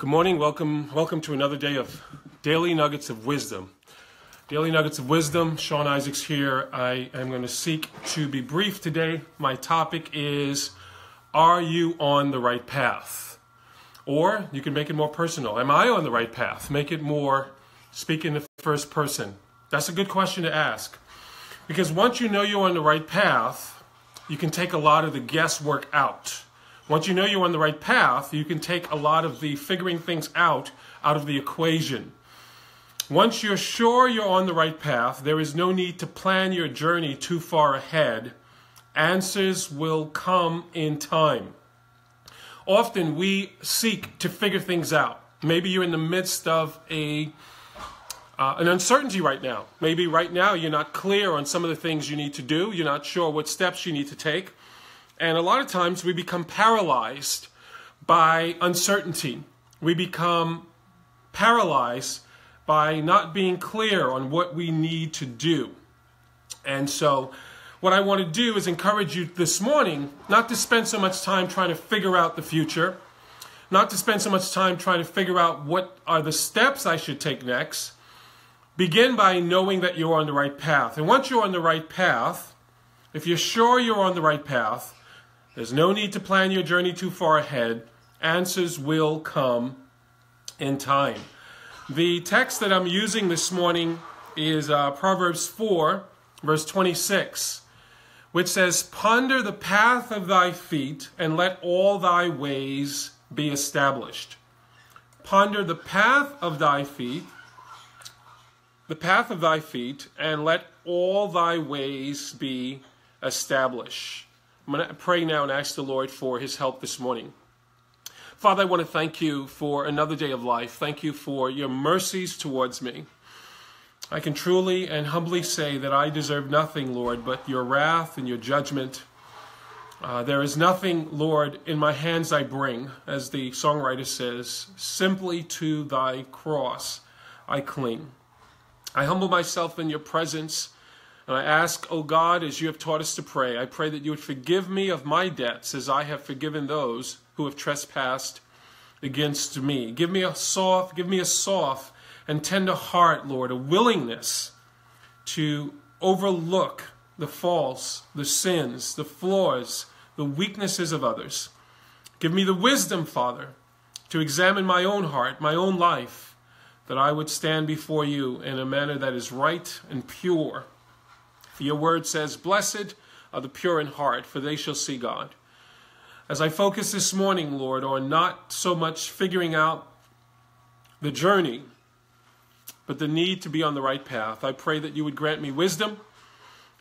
Good morning. Welcome, welcome to another day of Daily Nuggets of Wisdom. Daily Nuggets of Wisdom. Sean Isaacs here. I am going to seek to be brief today. My topic is Are you on the right path? Or you can make it more personal. Am I on the right path? Make it more speak in the first person. That's a good question to ask. Because once you know you're on the right path, you can take a lot of the guesswork out. Once you know you're on the right path, you can take a lot of the figuring things out out of the equation. Once you're sure you're on the right path, there is no need to plan your journey too far ahead. Answers will come in time. Often we seek to figure things out. Maybe you're in the midst of a uh, an uncertainty right now. Maybe right now you're not clear on some of the things you need to do. You're not sure what steps you need to take. And a lot of times we become paralyzed by uncertainty. We become paralyzed by not being clear on what we need to do. And so, what I want to do is encourage you this morning not to spend so much time trying to figure out the future, not to spend so much time trying to figure out what are the steps I should take next. Begin by knowing that you're on the right path. And once you're on the right path, if you're sure you're on the right path, there's no need to plan your journey too far ahead. Answers will come in time. The text that I'm using this morning is uh, Proverbs 4, verse 26, which says, Ponder the path of thy feet, and let all thy ways be established. Ponder the path of thy feet, the path of thy feet, and let all thy ways be established. I'm going to pray now and ask the Lord for his help this morning. Father, I want to thank you for another day of life. Thank you for your mercies towards me. I can truly and humbly say that I deserve nothing, Lord, but your wrath and your judgment. Uh, there is nothing, Lord, in my hands I bring, as the songwriter says, simply to thy cross I cling. I humble myself in your presence. And I ask, O oh God, as you have taught us to pray, I pray that you would forgive me of my debts as I have forgiven those who have trespassed against me. Give me a soft, give me a soft and tender heart, Lord, a willingness to overlook the faults, the sins, the flaws, the weaknesses of others. Give me the wisdom, Father, to examine my own heart, my own life, that I would stand before you in a manner that is right and pure for your word says, Blessed are the pure in heart, for they shall see God. As I focus this morning, Lord, on not so much figuring out the journey, but the need to be on the right path, I pray that you would grant me wisdom.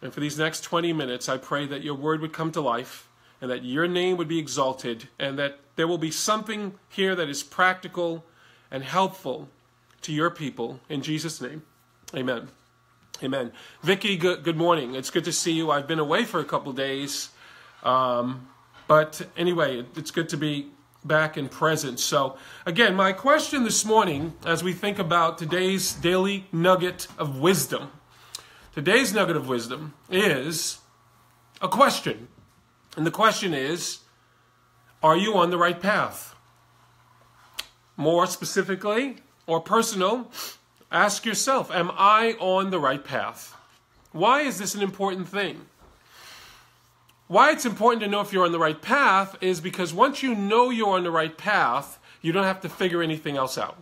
And for these next 20 minutes, I pray that your word would come to life and that your name would be exalted and that there will be something here that is practical and helpful to your people. In Jesus' name, amen. Amen. Vicky, good, good morning. It's good to see you. I've been away for a couple days. Um, but anyway, it's good to be back in presence. So, again, my question this morning, as we think about today's daily nugget of wisdom, today's nugget of wisdom is a question. And the question is Are you on the right path? More specifically or personal, Ask yourself, am I on the right path? Why is this an important thing? Why it's important to know if you're on the right path is because once you know you're on the right path, you don't have to figure anything else out.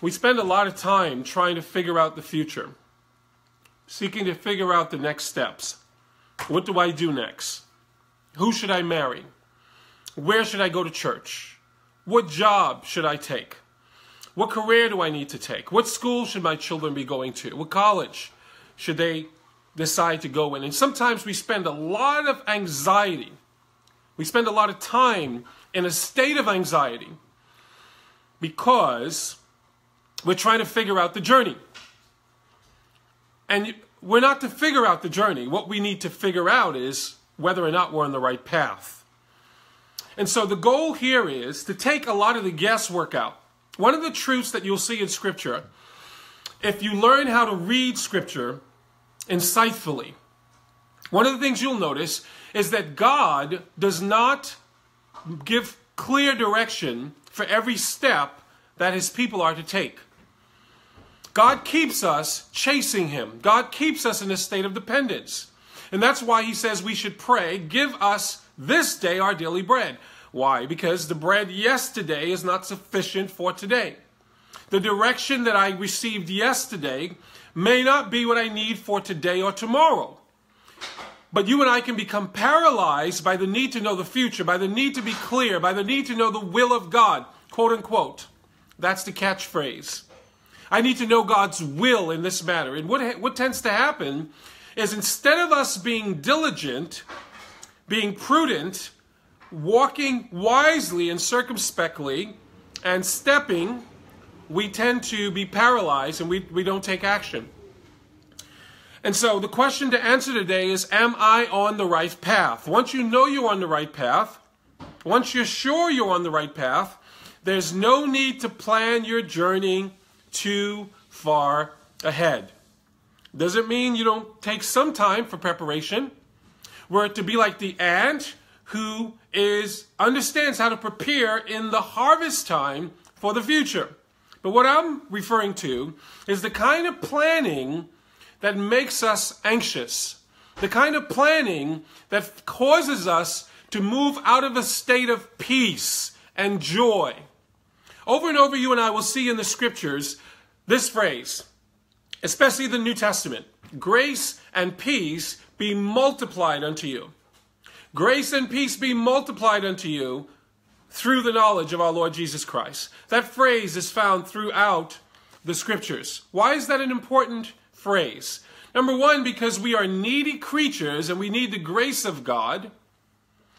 We spend a lot of time trying to figure out the future, seeking to figure out the next steps. What do I do next? Who should I marry? Where should I go to church? What job should I take? What career do I need to take? What school should my children be going to? What college should they decide to go in? And sometimes we spend a lot of anxiety. We spend a lot of time in a state of anxiety because we're trying to figure out the journey. And we're not to figure out the journey. What we need to figure out is whether or not we're on the right path. And so the goal here is to take a lot of the guesswork out. One of the truths that you'll see in Scripture, if you learn how to read Scripture insightfully, one of the things you'll notice is that God does not give clear direction for every step that his people are to take. God keeps us chasing him. God keeps us in a state of dependence. And that's why he says we should pray, give us this day our daily bread. Why? Because the bread yesterday is not sufficient for today. The direction that I received yesterday may not be what I need for today or tomorrow. But you and I can become paralyzed by the need to know the future, by the need to be clear, by the need to know the will of God, quote unquote. That's the catchphrase. I need to know God's will in this matter. And what, what tends to happen is instead of us being diligent, being prudent, walking wisely and circumspectly, and stepping, we tend to be paralyzed and we, we don't take action. And so the question to answer today is Am I on the right path? Once you know you're on the right path, once you're sure you're on the right path, there's no need to plan your journey too far ahead. Doesn't mean you don't take some time for preparation. We're to be like the ant who is understands how to prepare in the harvest time for the future. But what I'm referring to is the kind of planning that makes us anxious, the kind of planning that causes us to move out of a state of peace and joy. Over and over, you and I will see in the scriptures this phrase, especially the New Testament grace and peace be multiplied unto you. Grace and peace be multiplied unto you through the knowledge of our Lord Jesus Christ. That phrase is found throughout the scriptures. Why is that an important phrase. Number one, because we are needy creatures and we need the grace of God.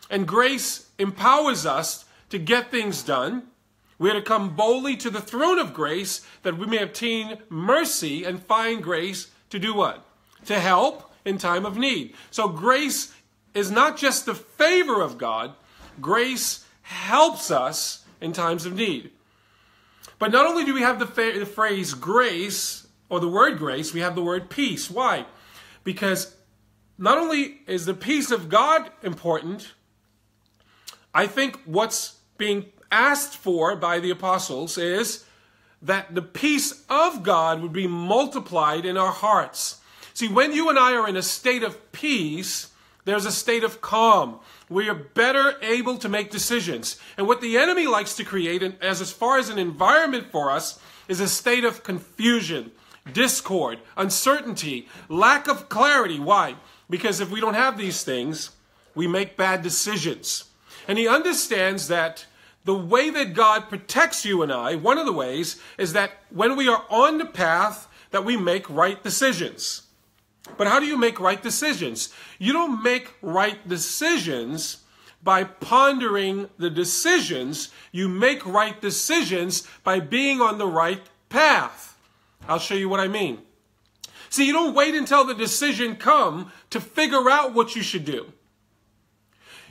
And grace empowers us to get things done. We are to come boldly to the throne of grace that we may obtain mercy and find grace to do what? To help in time of need. So grace is not just the favor of God, grace helps us in times of need. But not only do we have the, the phrase grace or the word grace, we have the word peace. Why? Because not only is the peace of God important, I think what's being asked for by the apostles is that the peace of God would be multiplied in our hearts. See, when you and I are in a state of peace, there's a state of calm. We are better able to make decisions. And what the enemy likes to create, as, as far as an environment for us, is a state of confusion, discord, uncertainty, lack of clarity. Why? Because if we don't have these things, we make bad decisions. And he understands that the way that God protects you and I, one of the ways, is that when we are on the path, that we make right decisions. But how do you make right decisions? You don't make right decisions by pondering the decisions. You make right decisions by being on the right path. I'll show you what I mean. See, you don't wait until the decision come to figure out what you should do.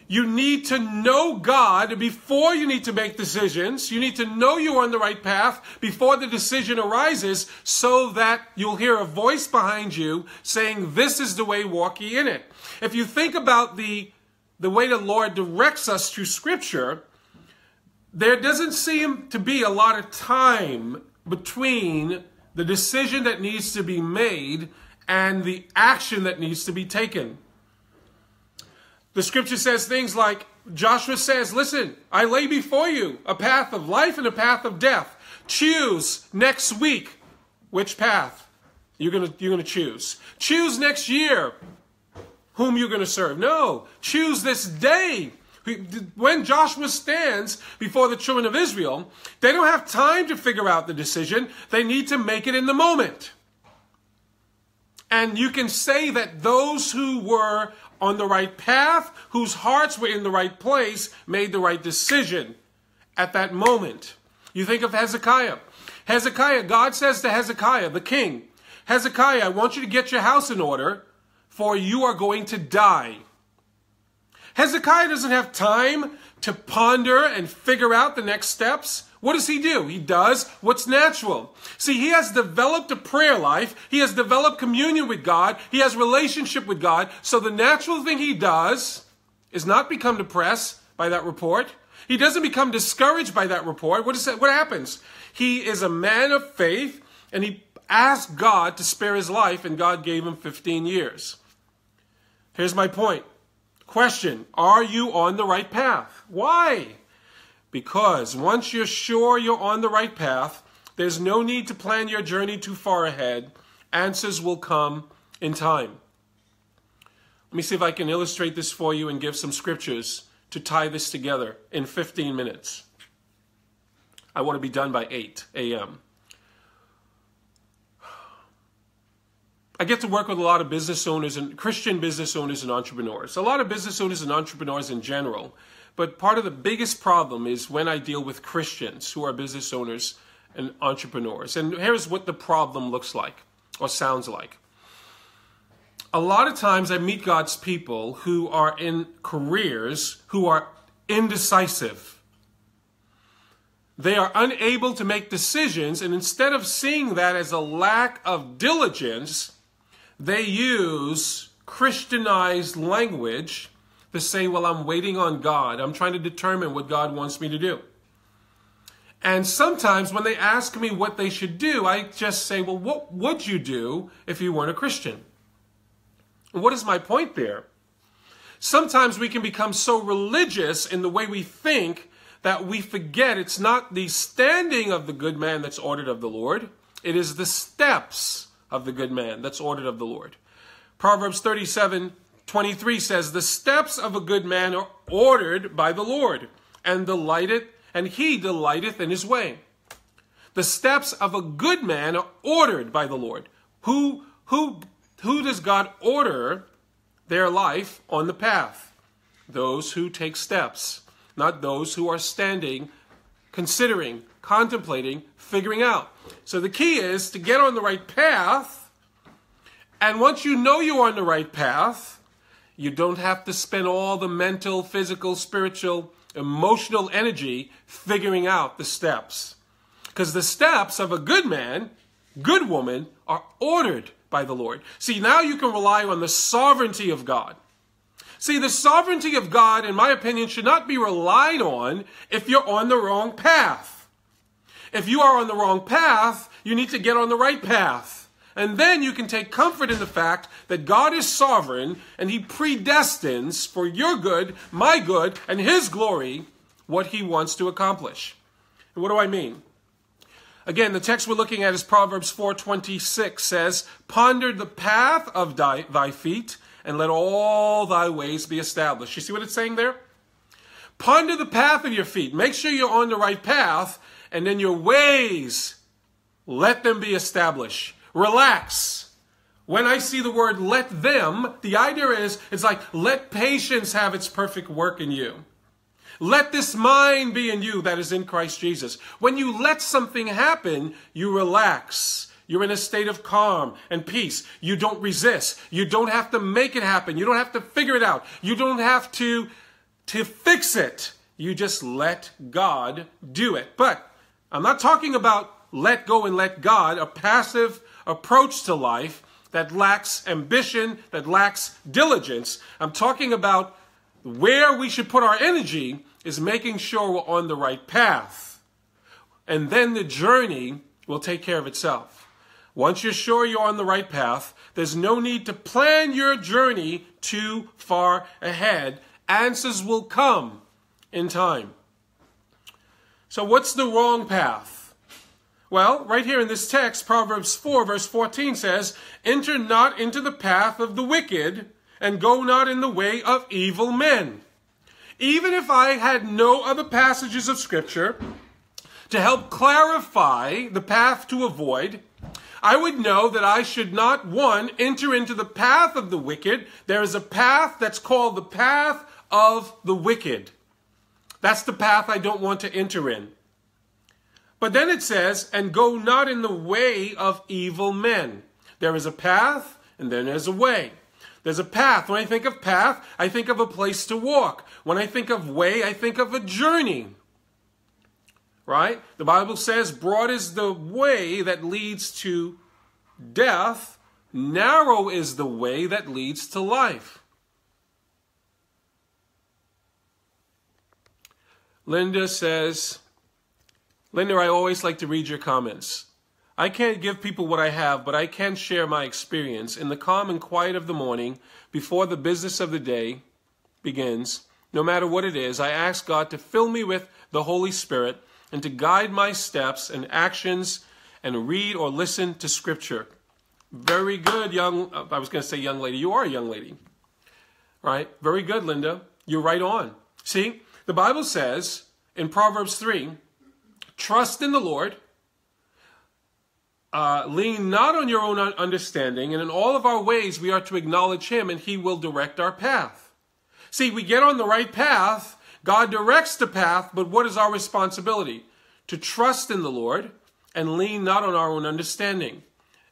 You need to know God before you need to make decisions. You need to know you're on the right path before the decision arises so that you'll hear a voice behind you saying, this is the way, walk ye in it. If you think about the, the way the Lord directs us through scripture, there doesn't seem to be a lot of time between the decision that needs to be made and the action that needs to be taken. The scripture says things like Joshua says, Listen, I lay before you a path of life and a path of death. Choose next week which path you're going you're going to choose. Choose next year whom you're going to serve. No, choose this day when Joshua stands before the children of Israel, they don't have time to figure out the decision. They need to make it in the moment. And you can say that those who were on the right path, whose hearts were in the right place, made the right decision at that moment. You think of Hezekiah. Hezekiah, God says to Hezekiah, the king, Hezekiah, I want you to get your house in order, for you are going to die. Hezekiah doesn't have time to ponder and figure out the next steps. What does he do? He does what's natural. See, he has developed a prayer life. He has developed communion with God. He has relationship with God. So the natural thing he does is not become depressed by that report. He doesn't become discouraged by that report. What is that? What happens? He is a man of faith and he asked God to spare his life and God gave him 15 years. Here's my point. Question, are you on the right path? Why? Because once you're sure you're on the right path, there's no need to plan your journey too far ahead. Answers will come in time. Let me see if I can illustrate this for you and give some scriptures to tie this together in 15 minutes. I want to be done by 8 a.m. I get to work with a lot of business owners and Christian business owners and entrepreneurs. A lot of business owners and entrepreneurs in general. But part of the biggest problem is when I deal with Christians who are business owners and entrepreneurs. And here's what the problem looks like or sounds like. A lot of times I meet God's people who are in careers who are indecisive. They are unable to make decisions, and instead of seeing that as a lack of diligence, they use Christianized language to say, Well, I'm waiting on God. I'm trying to determine what God wants me to do. And sometimes when they ask me what they should do, I just say, Well, what would you do if you weren't a Christian? What is my point there? Sometimes we can become so religious in the way we think that we forget it's not the standing of the good man that's ordered of the Lord, it is the steps of the good man that's ordered of the Lord. Proverbs 37 23 says, The steps of a good man are ordered by the Lord, and delighteth, and he delighteth in his way. The steps of a good man are ordered by the Lord. Who, who, who does God order their life on the path? Those who take steps, not those who are standing, considering, contemplating, figuring out. So the key is to get on the right path. And once you know you're on the right path, you don't have to spend all the mental, physical, spiritual, emotional energy figuring out the steps. Because the steps of a good man, good woman, are ordered by the Lord. See, now you can rely on the sovereignty of God. See, the sovereignty of God, in my opinion, should not be relied on if you're on the wrong path. If you are on the wrong path, you need to get on the right path. And then you can take comfort in the fact that God is sovereign and He predestines for your good, my good, and His glory what He wants to accomplish. And what do I mean? Again, the text we're looking at is Proverbs 4:26 says, "Ponder the path of thy, feet, and let all thy ways be established." You see what it's saying there? Ponder the path of your feet. Make sure you're on the right path, and then your ways, let them be established. Relax. When I see the word let them, the idea is it's like let patience have its perfect work in you. Let this mind be in you that is in Christ Jesus. When you let something happen, you relax. You're in a state of calm and peace. You don't resist. You don't have to make it happen. You don't have to figure it out. You don't have to, to fix it. You just let God do it. But I'm not talking about let go and let God, a passive approach to life that lacks ambition, that lacks diligence. I'm talking about where we should put our energy is making sure we're on the right path. And then the journey will take care of itself. Once you're sure you're on the right path, there's no need to plan your journey too far ahead. Answers will come in time. So, what's the wrong path? Well, right here in this text, Proverbs 4, verse 14 says, Enter not into the path of the wicked, and go not in the way of evil men. Even if I had no other passages of Scripture to help clarify the path to avoid, I would know that I should not, one, enter into the path of the wicked. There is a path that's called the path of the wicked. That's the path I don't want to enter in. But then it says, and go not in the way of evil men. There is a path, and then there's a way. There's a path. When I think of path, I think of a place to walk. When I think of way, I think of a journey. Right? The Bible says, broad is the way that leads to death, narrow is the way that leads to life. Linda says, Linda, I always like to read your comments. I can't give people what I have, but I can share my experience. In the calm and quiet of the morning, before the business of the day begins, no matter what it is, I ask God to fill me with the Holy Spirit and to guide my steps and actions and read or listen to Scripture. Very good, young. I was going to say young lady. You are a young lady. Right? Very good, Linda. You're right on. See, the Bible says in Proverbs 3 trust in the Lord, uh, lean not on your own understanding, and in all of our ways we are to acknowledge Him, and He will direct our path. See, we get on the right path, God directs the path, but what is our responsibility? To trust in the Lord and lean not on our own understanding.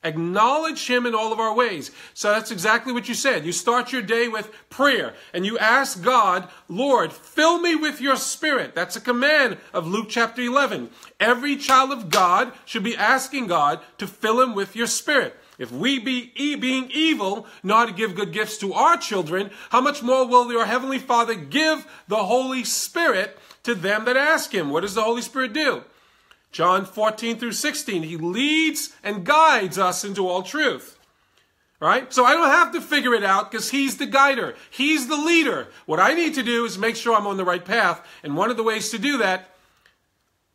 Acknowledge Him in all of our ways. So that's exactly what you said. You start your day with prayer and you ask God, Lord, fill me with your Spirit. That's a command of Luke chapter 11. Every child of God should be asking God to fill him with your Spirit. If we be e being evil how to give good gifts to our children, how much more will your Heavenly Father give the Holy Spirit to them that ask Him? What does the Holy Spirit do? John 14 through 16, he leads and guides us into all truth. Right? So I don't have to figure it out because he's the guider. He's the leader. What I need to do is make sure I'm on the right path. And one of the ways to do that,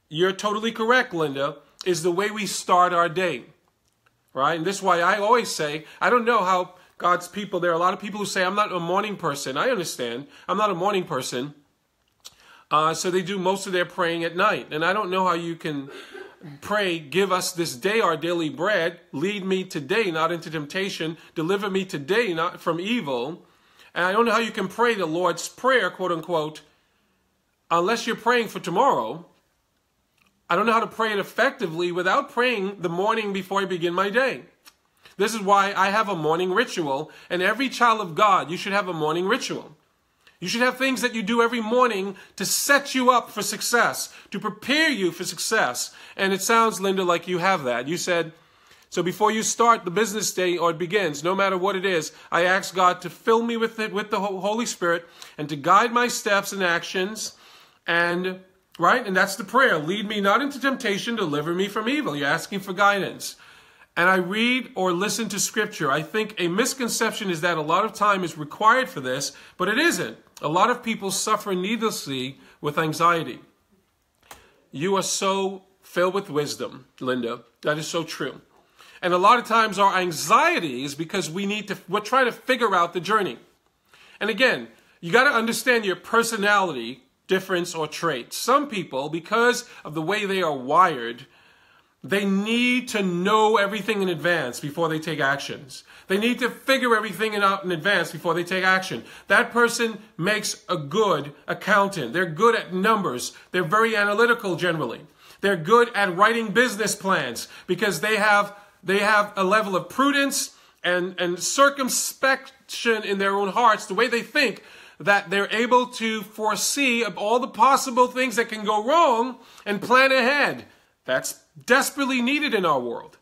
you're totally correct, Linda, is the way we start our day. Right? And this is why I always say, I don't know how God's people, there are a lot of people who say, I'm not a morning person. I understand. I'm not a morning person. Uh, so they do most of their praying at night. And I don't know how you can pray, give us this day our daily bread, lead me today not into temptation, deliver me today not from evil. And I don't know how you can pray the Lord's Prayer, quote unquote, unless you're praying for tomorrow. I don't know how to pray it effectively without praying the morning before I begin my day. This is why I have a morning ritual, and every child of God, you should have a morning ritual. You should have things that you do every morning to set you up for success, to prepare you for success. And it sounds, Linda, like you have that. You said, so before you start the business day or it begins, no matter what it is, I ask God to fill me with it, with the Holy Spirit and to guide my steps and actions. And, right? And that's the prayer. Lead me not into temptation, deliver me from evil. You're asking for guidance and I read or listen to scripture, I think a misconception is that a lot of time is required for this, but it isn't. A lot of people suffer needlessly with anxiety. You are so filled with wisdom, Linda. That is so true. And a lot of times our anxiety is because we need to, we're trying to figure out the journey. And again, you got to understand your personality difference or trait. Some people, because of the way they are wired, they need to know everything in advance before they take actions. They need to figure everything out in advance before they take action. That person makes a good accountant. They're good at numbers. They're very analytical generally. They're good at writing business plans because they have they have a level of prudence and, and circumspection in their own hearts, the way they think, that they're able to foresee all the possible things that can go wrong and plan ahead. That's desperately needed in our world.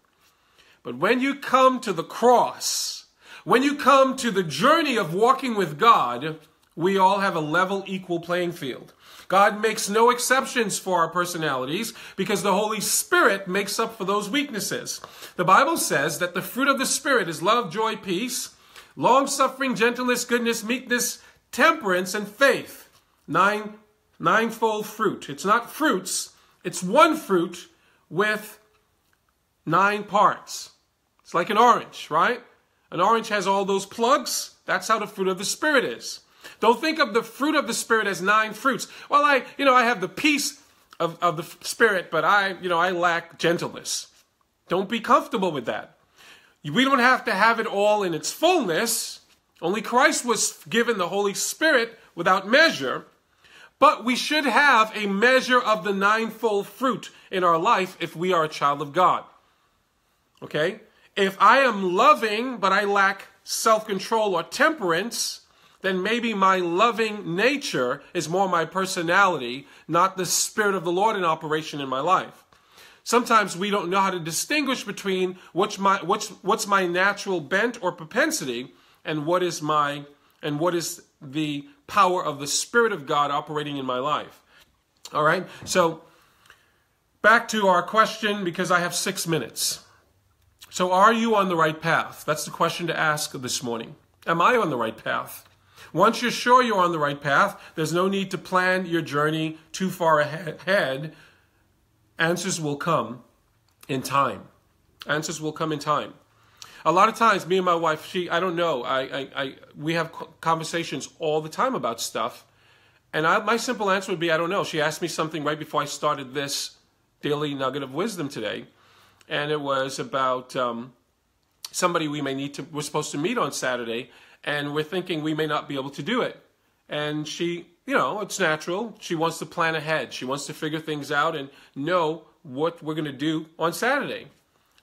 But when you come to the cross, when you come to the journey of walking with God, we all have a level, equal playing field. God makes no exceptions for our personalities because the Holy Spirit makes up for those weaknesses. The Bible says that the fruit of the Spirit is love, joy, peace, long suffering, gentleness, goodness, meekness, temperance, and faith. Nine, ninefold fruit. It's not fruits, it's one fruit with nine parts. It's like an orange, right? An orange has all those plugs. That's how the fruit of the Spirit is. Don't think of the fruit of the Spirit as nine fruits. Well, I, you know, I have the peace of, of the Spirit, but I, you know, I lack gentleness. Don't be comfortable with that. We don't have to have it all in its fullness. Only Christ was given the Holy Spirit without measure. But we should have a measure of the ninefold fruit in our life if we are a child of God. Okay? If I am loving, but I lack self control or temperance, then maybe my loving nature is more my personality, not the Spirit of the Lord in operation in my life. Sometimes we don't know how to distinguish between what's my, what's, what's my natural bent or propensity and what is my and what is the power of the Spirit of God operating in my life. All right, so back to our question because I have six minutes. So, are you on the right path? That's the question to ask this morning. Am I on the right path? Once you're sure you're on the right path, there's no need to plan your journey too far ahead. Answers will come in time. Answers will come in time. A lot of times, me and my wife, she, I don't know, I, I, I we have conversations all the time about stuff. And I, my simple answer would be, I don't know. She asked me something right before I started this daily nugget of wisdom today. And it was about um, somebody we may need to, we're supposed to meet on Saturday and we're thinking we may not be able to do it. And she, you know, it's natural. She wants to plan ahead. She wants to figure things out and know what we're going to do on Saturday.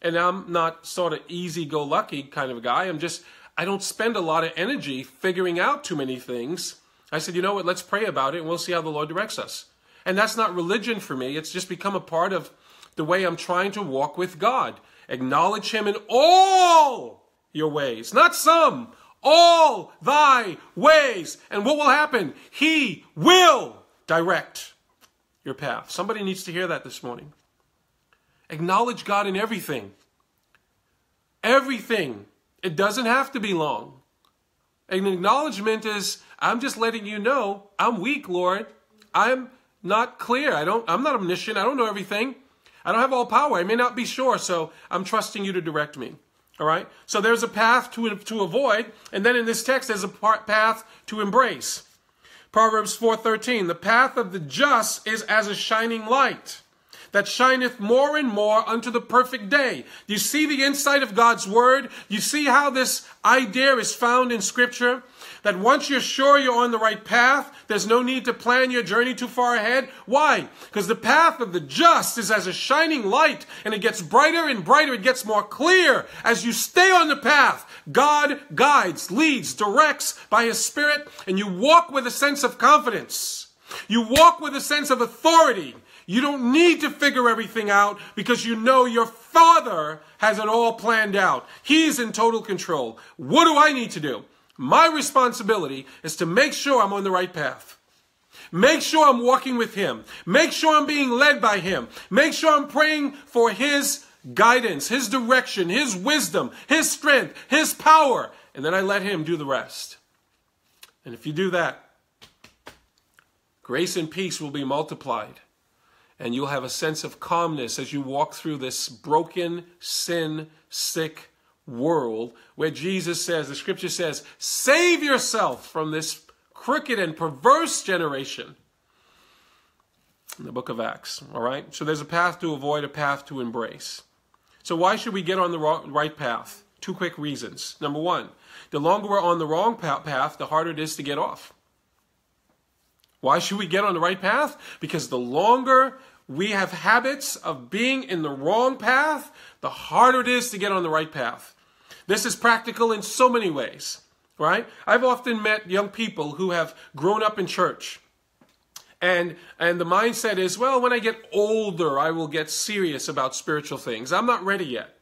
And I'm not sort of easy go lucky kind of a guy. I'm just, I don't spend a lot of energy figuring out too many things. I said, you know what, let's pray about it and we'll see how the Lord directs us. And that's not religion for me. It's just become a part of the way I'm trying to walk with God. Acknowledge Him in all your ways, not some, all thy ways. And what will happen? He will direct your path. Somebody needs to hear that this morning. Acknowledge God in everything. Everything. It doesn't have to be long. An acknowledgement is, I'm just letting you know, I'm weak, Lord. I'm not clear. I don't, I'm not omniscient. I don't know everything. I don't have all power. I may not be sure, so I'm trusting you to direct me. All right? So there's a path to, to avoid, and then in this text there's a path to embrace. Proverbs 4:13, the path of the just is as a shining light that shineth more and more unto the perfect day. You see the insight of God's word? You see how this idea is found in scripture? that once you're sure you're on the right path, there's no need to plan your journey too far ahead. Why? Because the path of the just is as a shining light and it gets brighter and brighter. It gets more clear as you stay on the path. God guides, leads, directs by His Spirit and you walk with a sense of confidence. You walk with a sense of authority. You don't need to figure everything out because you know your Father has it all planned out. He's in total control. What do I need to do? My responsibility is to make sure I'm on the right path. Make sure I'm walking with Him. Make sure I'm being led by Him. Make sure I'm praying for His guidance, His direction, His wisdom, His strength, His power. And then I let Him do the rest. And if you do that, grace and peace will be multiplied. And you'll have a sense of calmness as you walk through this broken, sin, sick, world where Jesus says, the scripture says, save yourself from this crooked and perverse generation. In the book of Acts, all right? So there's a path to avoid, a path to embrace. So why should we get on the right path? Two quick reasons. Number one, the longer we're on the wrong path, the harder it is to get off. Why should we get on the right path? Because the longer we have habits of being in the wrong path, the harder it is to get on the right path. This is practical in so many ways, right? I've often met young people who have grown up in church. And, and the mindset is, well, when I get older, I will get serious about spiritual things. I'm not ready yet.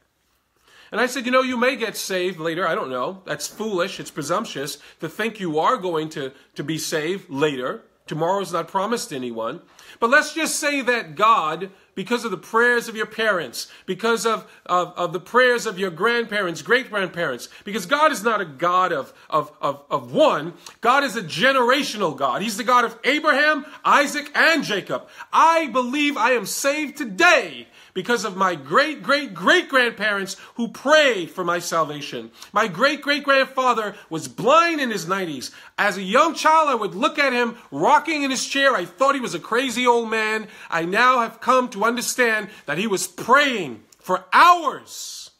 And I said, you know, you may get saved later. I don't know. That's foolish. It's presumptuous to think you are going to, to be saved later. Tomorrow's not promised to anyone. But let's just say that God because of the prayers of your parents, because of, of, of the prayers of your grandparents, great grandparents, because God is not a God of, of, of, of one. God is a generational God. He's the God of Abraham, Isaac, and Jacob. I believe I am saved today because of my great great great grandparents who prayed for my salvation. My great great grandfather was blind in his 90s. As a young child, I would look at him rocking in his chair. I thought he was a crazy old man. I now have come to understand that he was praying for hours.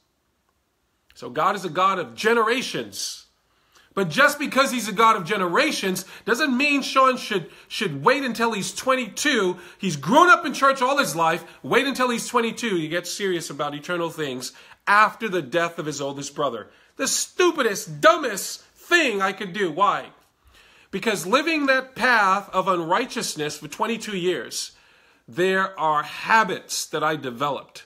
So God is a God of generations. But just because he's a God of generations doesn't mean Sean should, should wait until he's 22. He's grown up in church all his life. Wait until he's 22 to get serious about eternal things after the death of his oldest brother. The stupidest, dumbest thing I could do. Why? Because living that path of unrighteousness for 22 years, there are habits that I developed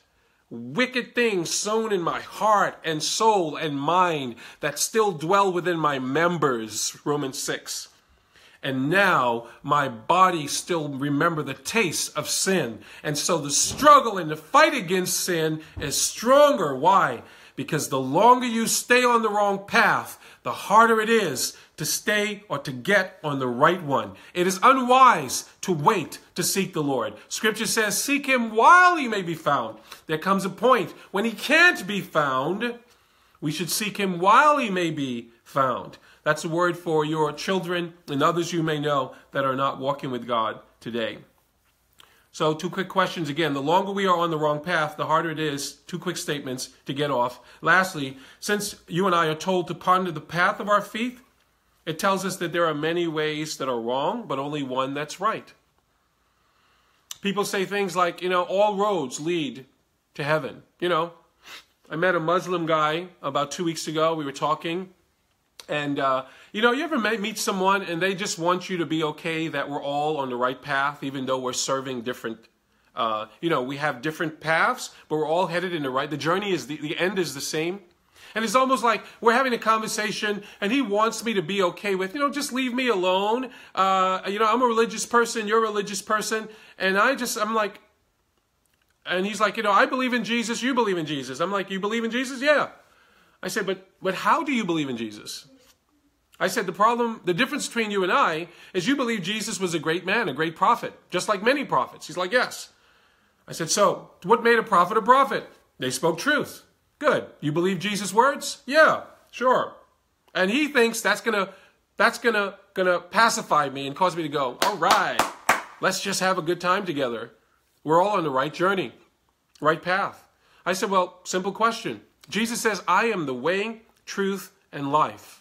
wicked things sown in my heart and soul and mind that still dwell within my members, Romans 6. And now my body still remember the taste of sin. And so the struggle and the fight against sin is stronger. Why? Because the longer you stay on the wrong path, the harder it is to stay or to get on the right one. It is unwise to wait to seek the Lord. Scripture says, seek him while he may be found. There comes a point when he can't be found. We should seek him while he may be found. That's a word for your children and others you may know that are not walking with God today. So, two quick questions again. The longer we are on the wrong path, the harder it is, two quick statements to get off. Lastly, since you and I are told to ponder the path of our feet, it tells us that there are many ways that are wrong, but only one that's right. People say things like, you know, all roads lead to heaven. You know, I met a Muslim guy about two weeks ago. We were talking. And, uh, you know, you ever meet someone and they just want you to be okay that we're all on the right path, even though we're serving different, uh, you know, we have different paths, but we're all headed in the right. The journey is, the, the end is the same. And it's almost like we're having a conversation and he wants me to be okay with, you know, just leave me alone. Uh, you know, I'm a religious person, you're a religious person. And I just, I'm like, and he's like, you know, I believe in Jesus, you believe in Jesus. I'm like, you believe in Jesus? Yeah. I said, but, but how do you believe in Jesus? I said, the problem, the difference between you and I is you believe Jesus was a great man, a great prophet, just like many prophets. He's like, yes. I said, so what made a prophet a prophet? They spoke truth. Good. You believe Jesus' words? Yeah, sure. And he thinks that's gonna that's gonna gonna pacify me and cause me to go, all right, let's just have a good time together. We're all on the right journey, right path. I said, well, simple question. Jesus says, I am the way, truth, and life.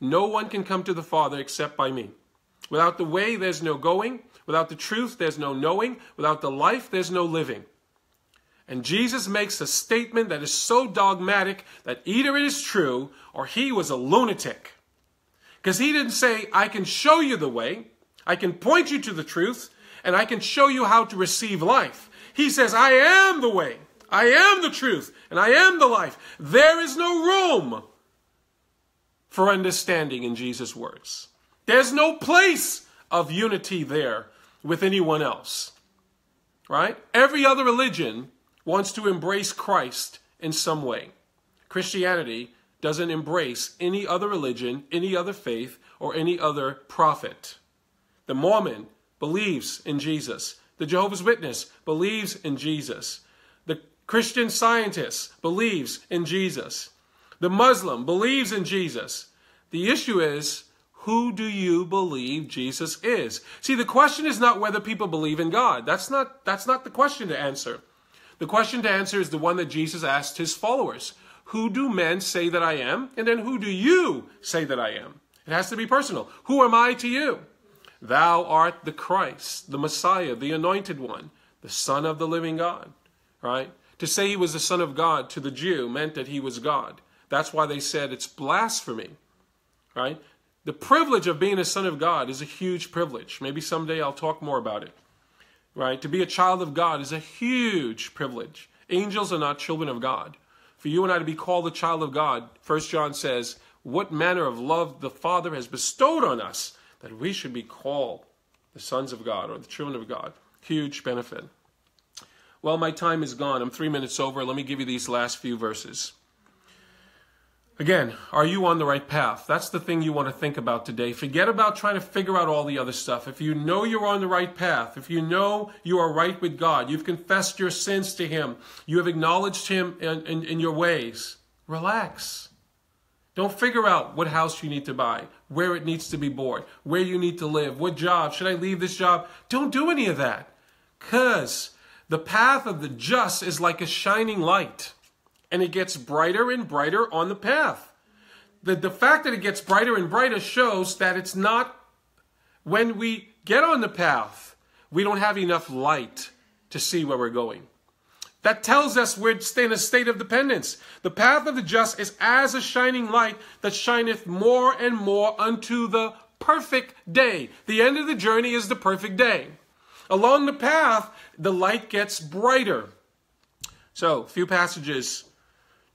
No one can come to the Father except by me. Without the way, there's no going. Without the truth, there's no knowing. Without the life, there's no living. And Jesus makes a statement that is so dogmatic that either it is true or he was a lunatic. Because he didn't say, I can show you the way, I can point you to the truth, and I can show you how to receive life. He says, I am the way, I am the truth, and I am the life. There is no room for understanding in Jesus' words. There's no place of unity there with anyone else. Right? Every other religion wants to embrace Christ in some way. Christianity doesn't embrace any other religion, any other faith, or any other prophet. The Mormon believes in Jesus. The Jehovah's Witness believes in Jesus. The Christian scientist believes in Jesus. The Muslim believes in Jesus. The issue is, who do you believe Jesus is? See, the question is not whether people believe in God. That's not, that's not the question to answer. The question to answer is the one that Jesus asked his followers. Who do men say that I am? And then who do you say that I am? It has to be personal. Who am I to you? Thou art the Christ, the Messiah, the anointed one, the Son of the living God. Right? To say he was the Son of God to the Jew meant that he was God. That's why they said it's blasphemy. Right? The privilege of being a son of God is a huge privilege. Maybe someday I'll talk more about it right? To be a child of God is a huge privilege. Angels are not children of God. For you and I to be called a child of God, First John says, what manner of love the Father has bestowed on us that we should be called the sons of God or the children of God. Huge benefit. Well, my time is gone. I'm three minutes over. Let me give you these last few verses. Again, are you on the right path? That's the thing you want to think about today. Forget about trying to figure out all the other stuff. If you know you're on the right path, if you know you are right with God, you've confessed your sins to Him, you have acknowledged Him in, in, in your ways, relax. Don't figure out what house you need to buy, where it needs to be bought, where you need to live, what job, should I leave this job? Don't do any of that. Because the path of the just is like a shining light and it gets brighter and brighter on the path. The, the fact that it gets brighter and brighter shows that it's not, when we get on the path, we don't have enough light to see where we're going. That tells us we're in a state of dependence. The path of the just is as a shining light that shineth more and more unto the perfect day. The end of the journey is the perfect day. Along the path, the light gets brighter. So, a few passages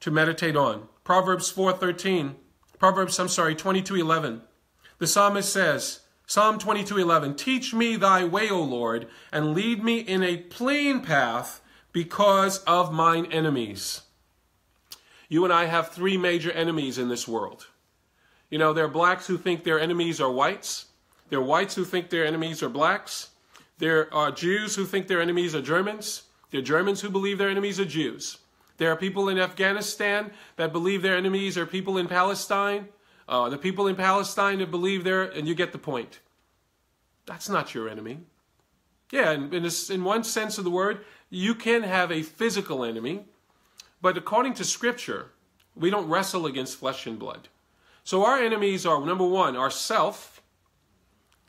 to meditate on. Proverbs 4:13. Proverbs, I'm sorry, 22:11. The psalmist says, Psalm 22:11 Teach me thy way, O Lord, and lead me in a plain path because of mine enemies. You and I have three major enemies in this world. You know, there are blacks who think their enemies are whites. There are whites who think their enemies are blacks. There are Jews who think their enemies are Germans. There are Germans who believe their enemies are Jews. There are people in Afghanistan that believe their enemies are people in Palestine. Uh, the people in Palestine that believe they're, and you get the point. That's not your enemy. Yeah, in, in, in one sense of the word, you can have a physical enemy, but according to Scripture, we don't wrestle against flesh and blood. So our enemies are number one, ourself.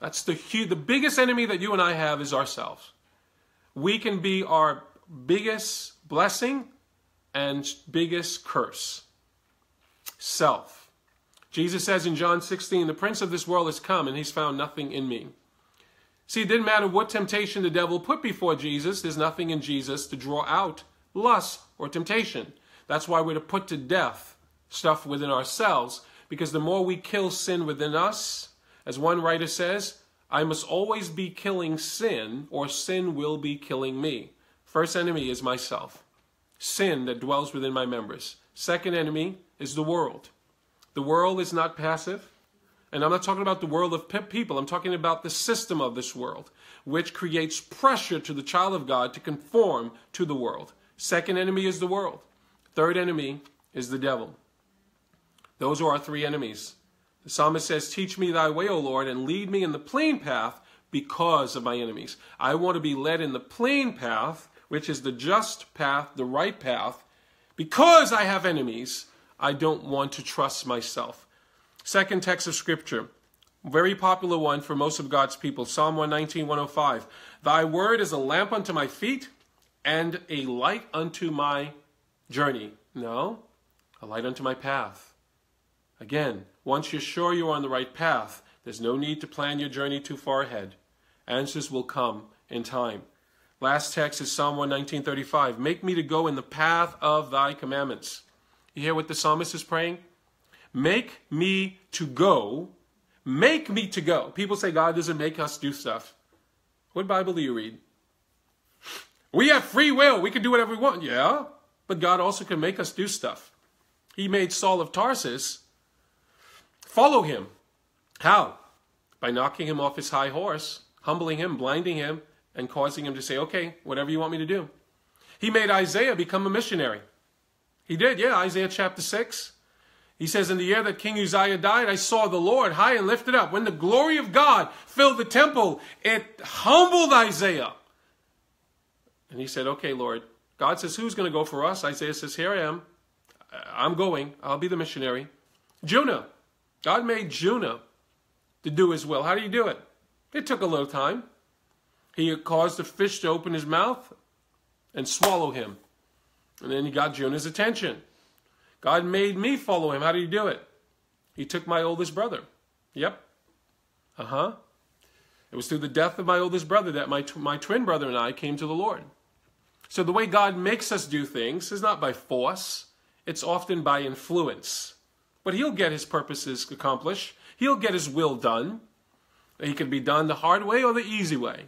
That's the the biggest enemy that you and I have is ourselves. We can be our biggest blessing and biggest curse. Self. Jesus says in John 16, the prince of this world has come and he's found nothing in me. See, it didn't matter what temptation the devil put before Jesus, there's nothing in Jesus to draw out lust or temptation. That's why we're to put to death stuff within ourselves, because the more we kill sin within us, as one writer says, I must always be killing sin, or sin will be killing me. First enemy is myself sin that dwells within my members. Second enemy is the world. The world is not passive. And I'm not talking about the world of people. I'm talking about the system of this world, which creates pressure to the child of God to conform to the world. Second enemy is the world. Third enemy is the devil. Those are our three enemies. The psalmist says, Teach me thy way, O Lord, and lead me in the plain path because of my enemies. I want to be led in the plain path which is the just path, the right path, because I have enemies, I don't want to trust myself. Second text of scripture, very popular one for most of God's people, Psalm 119, 105. Thy word is a lamp unto my feet and a light unto my journey. No, a light unto my path. Again, once you're sure you're on the right path, there's no need to plan your journey too far ahead. Answers will come in time. Last text is Psalm 119.35. Make me to go in the path of thy commandments. You hear what the psalmist is praying? Make me to go. Make me to go. People say God doesn't make us do stuff. What Bible do you read? We have free will. We can do whatever we want. Yeah. But God also can make us do stuff. He made Saul of Tarsus follow him. How? By knocking him off his high horse, humbling him, blinding him, and causing him to say, okay, whatever you want me to do. He made Isaiah become a missionary. He did, yeah, Isaiah chapter 6. He says, In the year that King Uzziah died, I saw the Lord high and lifted up. When the glory of God filled the temple, it humbled Isaiah. And he said, Okay, Lord. God says, Who's going to go for us? Isaiah says, Here I am. I'm going. I'll be the missionary. Jonah. God made Jonah to do his will. How do you do it? It took a little time. He caused the fish to open his mouth and swallow him. And then he got Jonah's attention. God made me follow him. How did he do it? He took my oldest brother. Yep. Uh huh. It was through the death of my oldest brother that my, my twin brother and I came to the Lord. So the way God makes us do things is not by force, it's often by influence. But he'll get his purposes accomplished, he'll get his will done. He can be done the hard way or the easy way.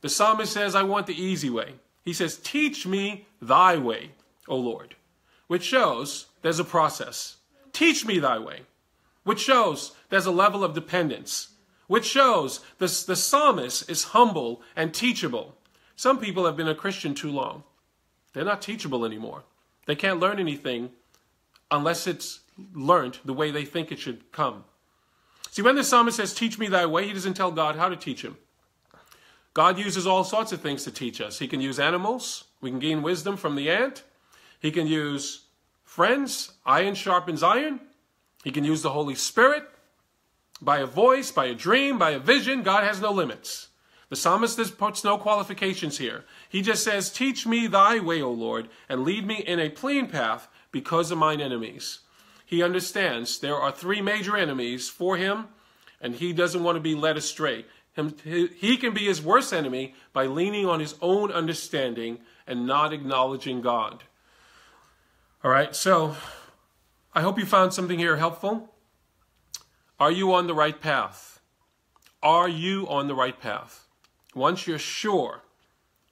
The psalmist says, I want the easy way. He says, Teach me thy way, O Lord, which shows there's a process. Teach me thy way, which shows there's a level of dependence, which shows this, the psalmist is humble and teachable. Some people have been a Christian too long. They're not teachable anymore. They can't learn anything unless it's learned the way they think it should come. See, when the psalmist says, Teach me thy way, he doesn't tell God how to teach him. God uses all sorts of things to teach us. He can use animals. We can gain wisdom from the ant. He can use friends. Iron sharpens iron. He can use the Holy Spirit. By a voice, by a dream, by a vision, God has no limits. The psalmist puts no qualifications here. He just says, Teach me thy way, O Lord, and lead me in a plain path because of mine enemies. He understands there are three major enemies for him, and he doesn't want to be led astray. He can be his worst enemy by leaning on his own understanding and not acknowledging God. All right, so I hope you found something here helpful. Are you on the right path? are you on the right path? Once you're sure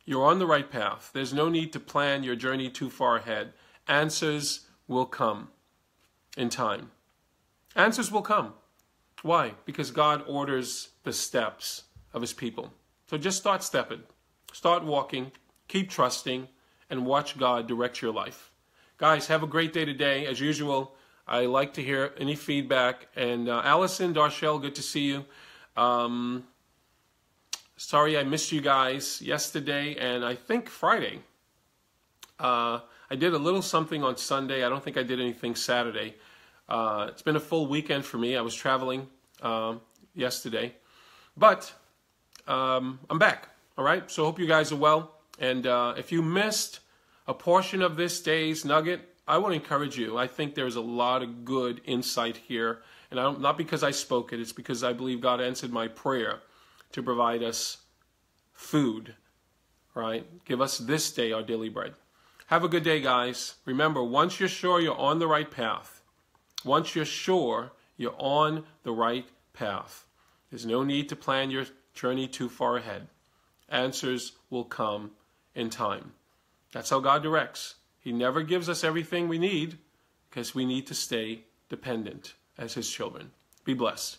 you're on the right path, there's no need to plan your journey too far ahead. Answers will come in time. Answers will come. Why? Because God orders the steps of his people. So just start stepping, start walking, keep trusting, and watch God direct your life. Guys, have a great day today. As usual, I like to hear any feedback. And uh, Allison, Darshell, good to see you. Um, sorry I missed you guys yesterday and I think Friday. Uh, I did a little something on Sunday. I don't think I did anything Saturday. Uh, it's been a full weekend for me. I was traveling um, yesterday. But um, I'm back. All right. So hope you guys are well. And uh, if you missed a portion of this day's nugget, I would encourage you. I think there's a lot of good insight here. And I not because I spoke it, it's because I believe God answered my prayer to provide us food. Right? Give us this day our daily bread. Have a good day, guys. Remember, once you're sure you're on the right path, once you're sure you're on the right path, there's no need to plan your journey too far ahead. Answers will come in time. That's how God directs. He never gives us everything we need because we need to stay dependent as His children. Be blessed.